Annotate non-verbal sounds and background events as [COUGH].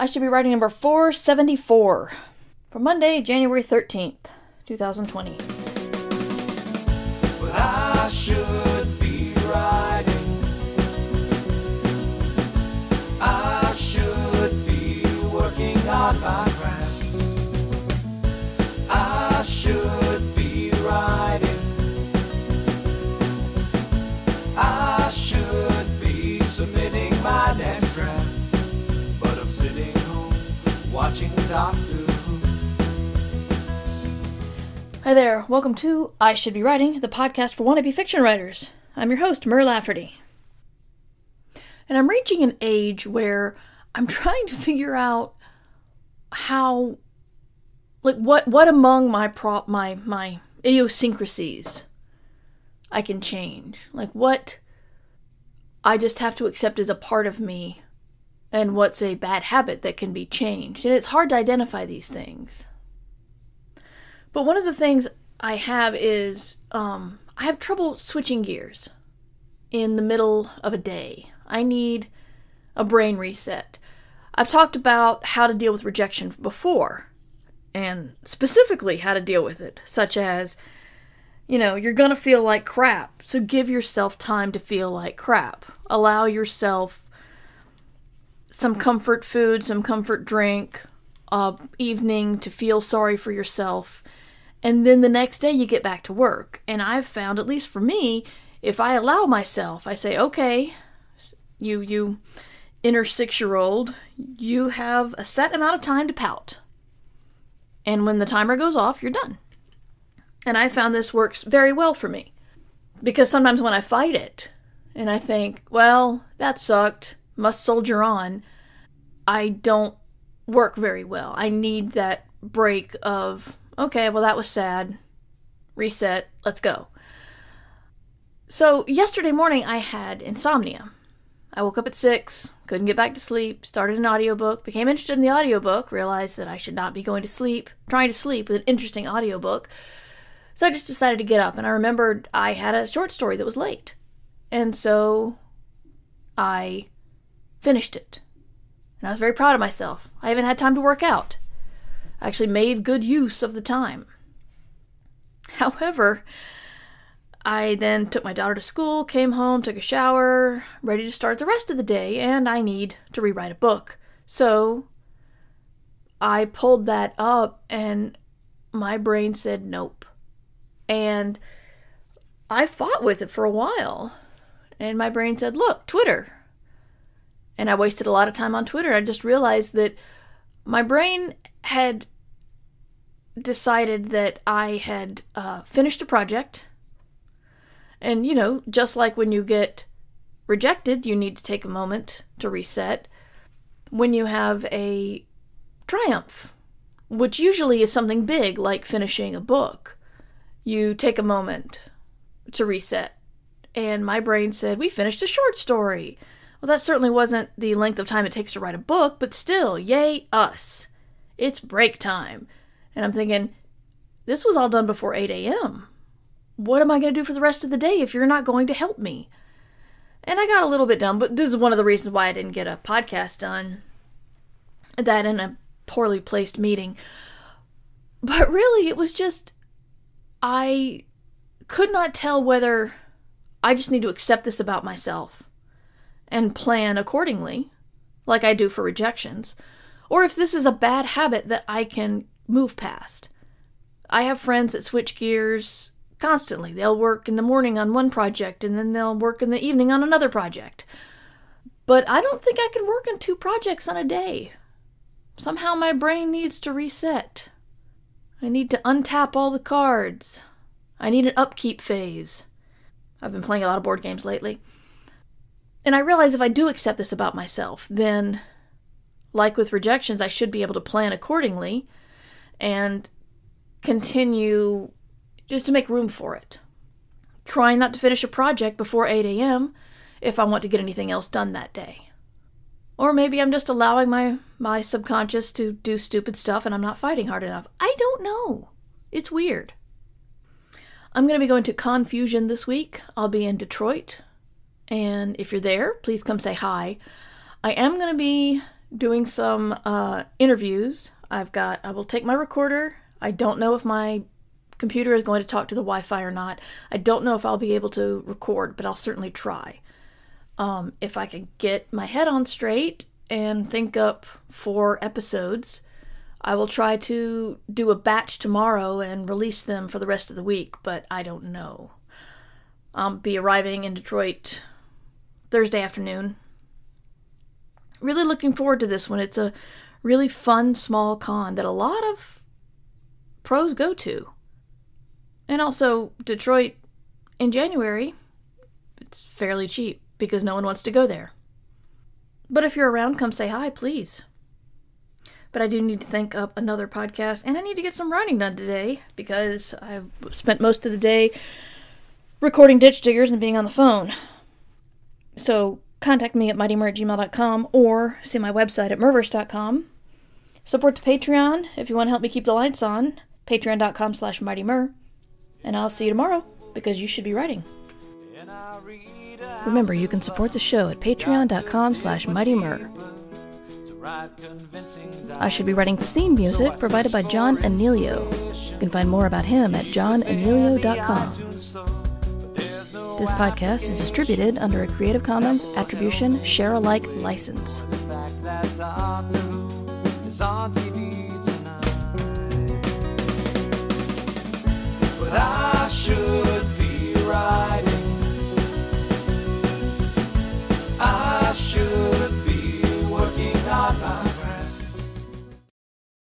I should be writing number 474 for Monday, January 13th, 2020. Well, I should be writing. I should be working on my Hi there, welcome to I Should Be Writing, the podcast for wannabe fiction writers. I'm your host, Mur Lafferty. And I'm reaching an age where I'm [LAUGHS] trying to figure out how like what what among my prop my my idiosyncrasies I can change. Like what I just have to accept as a part of me and what's a bad habit that can be changed. And it's hard to identify these things. But one of the things I have is um, I have trouble switching gears in the middle of a day. I need a brain reset. I've talked about how to deal with rejection before, and specifically how to deal with it, such as, you know, you're to feel like crap, so give yourself time to feel like crap. Allow yourself some comfort food, some comfort drink, uh, evening to feel sorry for yourself and then the next day you get back to work. And I've found, at least for me, if I allow myself, I say, okay, you, you inner six year old, you have a set amount of time to pout. And when the timer goes off, you're done. And I found this works very well for me. Because sometimes when I fight it and I think, well, that sucked, must soldier on, I don't work very well. I need that break of okay, well, that was sad. Reset, let's go. So, yesterday morning, I had insomnia. I woke up at 6, couldn't get back to sleep, started an audiobook, became interested in the audiobook, realized that I should not be going to sleep, trying to sleep with an interesting audiobook. So, I just decided to get up, and I remembered I had a short story that was late. And so, I finished it. And I was very proud of myself. I haven't had time to work out. I actually made good use of the time. However, I then took my daughter to school, came home, took a shower, ready to start the rest of the day, and I need to rewrite a book. So I pulled that up, and my brain said nope. And I fought with it for a while. And my brain said, look, Twitter. And I wasted a lot of time on Twitter. I just realized that my brain had decided that I had uh, finished a project. And, you know, just like when you get rejected, you need to take a moment to reset. When you have a triumph, which usually is something big like finishing a book, you take a moment to reset. And my brain said, We finished a short story. Well, that certainly wasn't the length of time it takes to write a book, but still, yay, us. It's break time. And I'm thinking, this was all done before 8 a.m. What am I going to do for the rest of the day if you're not going to help me? And I got a little bit dumb, but this is one of the reasons why I didn't get a podcast done. That in a poorly placed meeting. But really, it was just, I could not tell whether I just need to accept this about myself and plan accordingly, like I do for rejections, or if this is a bad habit that I can move past. I have friends that switch gears constantly. They'll work in the morning on one project and then they'll work in the evening on another project. But I don't think I can work on two projects on a day. Somehow my brain needs to reset. I need to untap all the cards. I need an upkeep phase. I've been playing a lot of board games lately. And I realize if I do accept this about myself, then, like with rejections, I should be able to plan accordingly and continue just to make room for it. Trying not to finish a project before 8 a.m. if I want to get anything else done that day. Or maybe I'm just allowing my, my subconscious to do stupid stuff and I'm not fighting hard enough. I don't know. It's weird. I'm going to be going to Confusion this week. I'll be in Detroit. And if you're there, please come say hi. I am going to be doing some uh, interviews. I've got, I will take my recorder. I don't know if my computer is going to talk to the Wi Fi or not. I don't know if I'll be able to record, but I'll certainly try. Um, if I can get my head on straight and think up four episodes, I will try to do a batch tomorrow and release them for the rest of the week, but I don't know. I'll be arriving in Detroit Thursday afternoon. Really looking forward to this one. It's a really fun small con that a lot of pros go to. And also, Detroit in January, it's fairly cheap because no one wants to go there. But if you're around, come say hi, please. But I do need to think up another podcast, and I need to get some writing done today because I've spent most of the day recording ditch diggers and being on the phone. So contact me at mightymur@gmail.com or see my website at murverse.com. Support the Patreon if you want to help me keep the lights on. Patreon.com slash mightymur. And I'll see you tomorrow because you should be writing. Remember, you can support the show at patreon.com slash mightymur. I should be writing theme music provided by John Anelio. You can find more about him at johnanelio.com. This podcast is distributed under a Creative Commons Attribution Share Alike license. I should